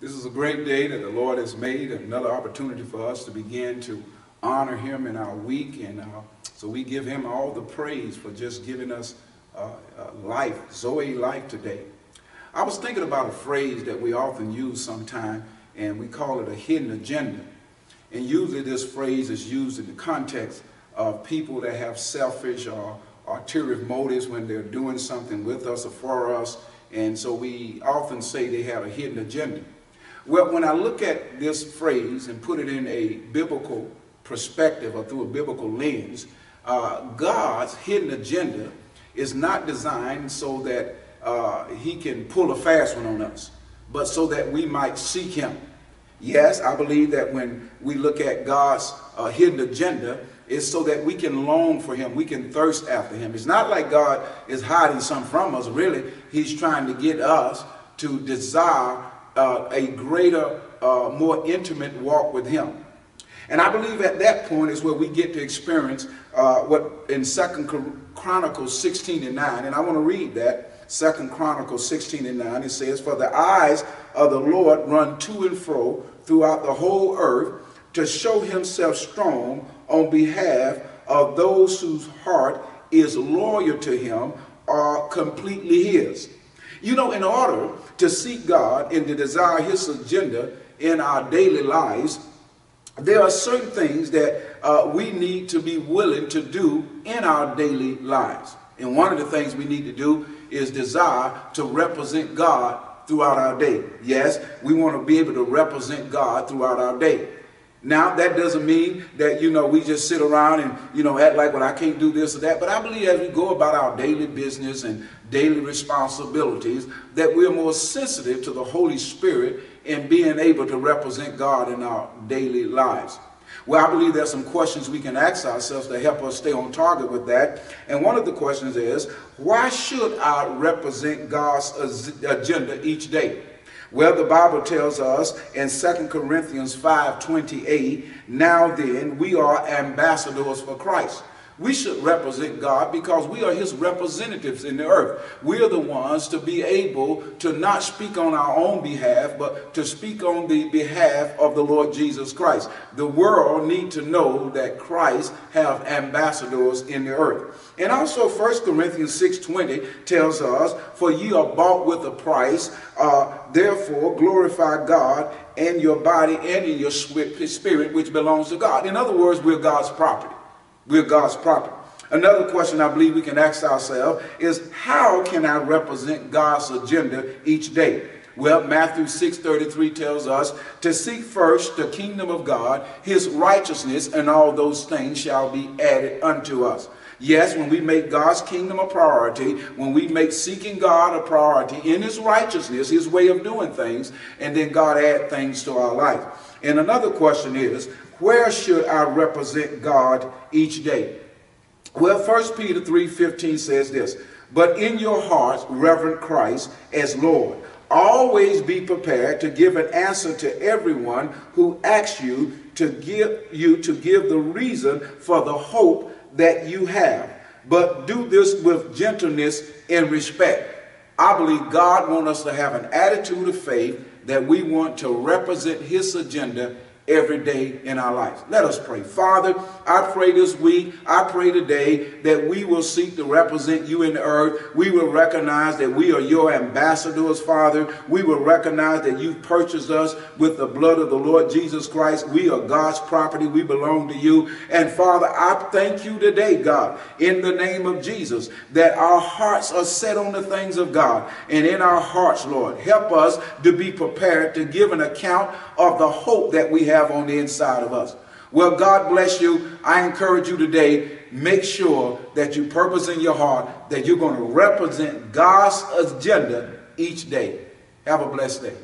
This is a great day that the Lord has made, another opportunity for us to begin to honor him in our week. And uh, so we give him all the praise for just giving us uh, uh, life, Zoe life today. I was thinking about a phrase that we often use sometime, and we call it a hidden agenda. And usually this phrase is used in the context of people that have selfish or ulterior motives when they're doing something with us or for us. And so we often say they have a hidden agenda. Well, when I look at this phrase and put it in a biblical perspective or through a biblical lens, uh, God's hidden agenda is not designed so that uh, he can pull a fast one on us, but so that we might seek him. Yes, I believe that when we look at God's uh, hidden agenda, it's so that we can long for him. We can thirst after him. It's not like God is hiding some from us. Really, he's trying to get us to desire uh, a greater, uh, more intimate walk with him. And I believe at that point is where we get to experience uh, what in Second Chronicles 16 and 9, and I want to read that. Second Chronicles 16 and 9, it says, For the eyes of the Lord run to and fro throughout the whole earth to show himself strong on behalf of those whose heart is loyal to him are completely his. You know, in order to seek God and to desire his agenda in our daily lives, there are certain things that uh, we need to be willing to do in our daily lives. And one of the things we need to do is desire to represent God throughout our day. Yes, we want to be able to represent God throughout our day. Now, that doesn't mean that, you know, we just sit around and, you know, act like, well, I can't do this or that. But I believe as we go about our daily business and daily responsibilities, that we're more sensitive to the Holy Spirit in being able to represent God in our daily lives. Well, I believe there's some questions we can ask ourselves to help us stay on target with that. And one of the questions is, why should I represent God's agenda each day? Well, the Bible tells us in 2 Corinthians 5:28, now then, we are ambassadors for Christ. We should represent God because we are his representatives in the earth. We are the ones to be able to not speak on our own behalf, but to speak on the behalf of the Lord Jesus Christ. The world need to know that Christ have ambassadors in the earth. And also 1 Corinthians 6.20 tells us, For ye are bought with a price, uh, therefore glorify God in your body and in your spirit, which belongs to God. In other words, we're God's property. We're God's property. Another question I believe we can ask ourselves is how can I represent God's agenda each day? Well, Matthew 6.33 tells us to seek first the kingdom of God, his righteousness, and all those things shall be added unto us. Yes, when we make God's kingdom a priority, when we make seeking God a priority in his righteousness, his way of doing things, and then God add things to our life. And another question is, where should I represent God each day? Well, 1 Peter 3.15 says this, But in your hearts reverence Christ as Lord. Always be prepared to give an answer to everyone who asks you to give you to give the reason for the hope that you have. But do this with gentleness and respect. I believe God wants us to have an attitude of faith that we want to represent his agenda every day in our lives. Let us pray. Father, I pray this week, I pray today that we will seek to represent you in the earth. We will recognize that we are your ambassadors, Father. We will recognize that you've purchased us with the blood of the Lord Jesus Christ. We are God's property. We belong to you. And Father, I thank you today, God, in the name of Jesus, that our hearts are set on the things of God. And in our hearts, Lord, help us to be prepared to give an account of the hope that we have have on the inside of us. Well, God bless you. I encourage you today, make sure that you purpose in your heart that you're going to represent God's agenda each day. Have a blessed day.